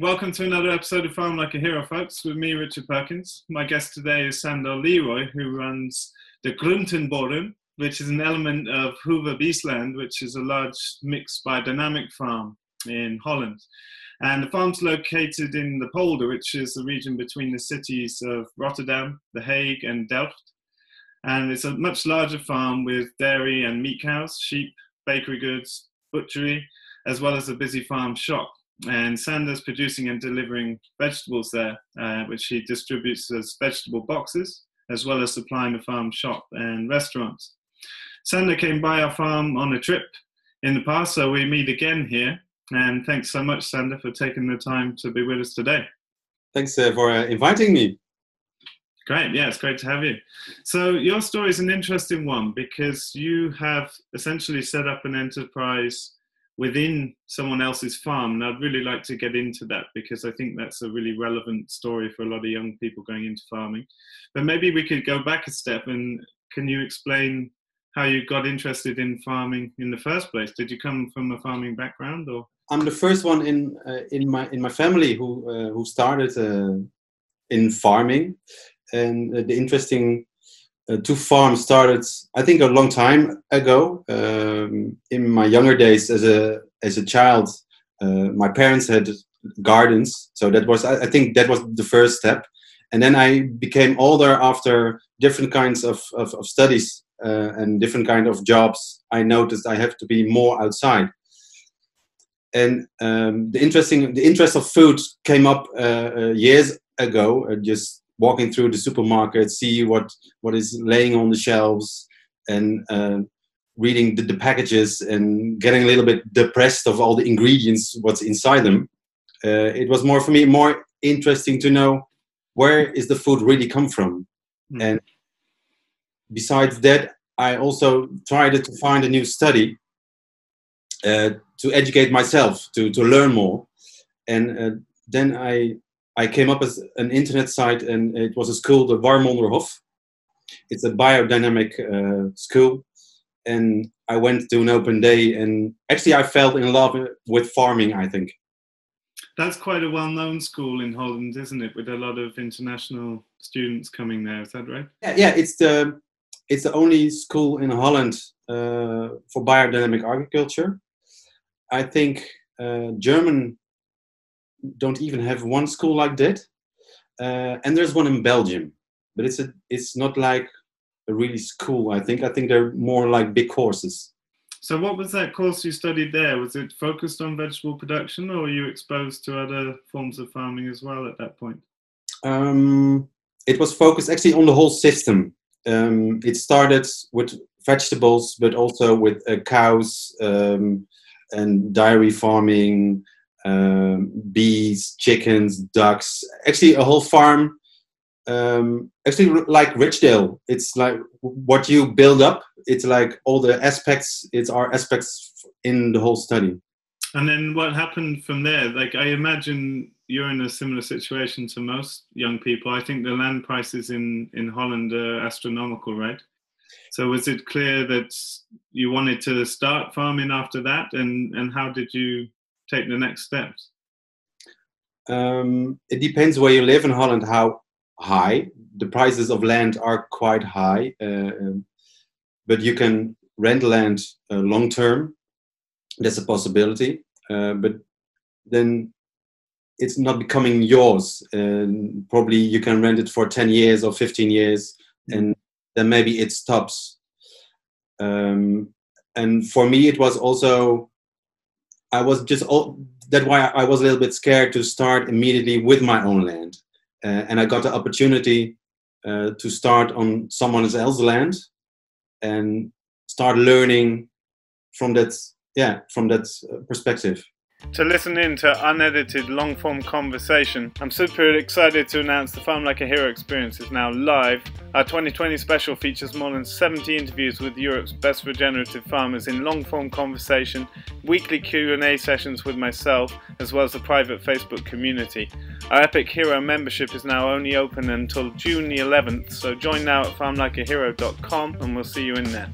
Welcome to another episode of Farm Like a Hero, folks, with me, Richard Perkins. My guest today is Sander Leroy, who runs the Groentenbodem, which is an element of Hoeve Biesland, which is a large mixed biodynamic farm in Holland. And the farm's located in the Polder, which is the region between the cities of Rotterdam, The Hague, and Delft. And it's a much larger farm with dairy and meat cows, sheep, bakery goods, butchery, as well as a busy farm shop and Sander's producing and delivering vegetables there, uh, which he distributes as vegetable boxes, as well as supplying the farm shop and restaurants. Sander came by our farm on a trip in the past, so we meet again here. And thanks so much, Sander, for taking the time to be with us today. Thanks uh, for uh, inviting me. Great, yeah, it's great to have you. So, your story is an interesting one because you have essentially set up an enterprise within someone else's farm. And I'd really like to get into that because I think that's a really relevant story for a lot of young people going into farming. But maybe we could go back a step and can you explain how you got interested in farming in the first place? Did you come from a farming background or? I'm the first one in uh, in my in my family who uh, who started uh, in farming, and uh, the interesting uh, to farm started i think a long time ago um, in my younger days as a as a child uh, my parents had gardens. So that was I, I, think that was the first step. And then i became older after different kinds of, of, of studies uh, and different kind of jobs. I noticed i have to be more outside. And um, the interesting the interest of food came up uh, uh, years ago uh, just walking through the supermarket, see what what is laying on the shelves, and uh, reading the, the, packages and getting a little bit depressed of all the ingredients, what's inside them. Uh, it was more for me more interesting to know where is the food really come from, mm. and besides that, I also tried to find a new study uh, to educate myself to to learn more, and uh, then I I came up with an internet site, and it was a school, the Warmonderhof. It's a biodynamic uh, school, and I went to an open day, and actually I fell in love with farming. I think that's quite a well-known school in Holland, isn't it? With a lot of international students coming there. Is that right? Yeah, yeah. It's the it's the only school in Holland uh, for biodynamic agriculture. I think uh, German don't even have one school like that. Uh, and there's one in Belgium, but it's a it's not like a really school. I think I think they're more like big courses. So, what was that course you studied there? Was it focused on vegetable production, or were you exposed to other forms of farming as well at that point? Um, it was focused actually on the whole system. Um, it started with vegetables, but also with uh, cows um, and dairy farming, um, bees, chickens, ducks, actually a whole farm. Um, actually, like Ridgedale, it's like what you build up. It's like all the aspects. It's our aspects in the whole study. And then what happened from there? Like I imagine you're in a similar situation to most young people. I think the land prices in in Holland are astronomical, right? So was it clear that you wanted to start farming after that, and and how did you take the next steps? Um, it depends where you live in Holland, how high. The prices of land are quite high, uh, um, but you can rent land uh, long term. That's a possibility, uh, but then it's not becoming yours. And probably you can rent it for 10 years or 15 years, mm. and then maybe it stops. Um, and for me, it was also I was just that's why I was a little bit scared to start immediately with my own land, uh, and I got the opportunity uh, to start on someone else's land and start learning from that yeah from that uh, perspective to listen in to unedited long form conversation. I'm super excited to announce the Farm Like a Hero experience is now live. Our 2020 special features more than 70 interviews with Europe's best regenerative farmers in long form conversation, weekly Q&A sessions with myself, as well as a private Facebook community. Our Epic Hero membership is now only open until June the 11th, so join now at farmlikeahero.com and we'll see you in there.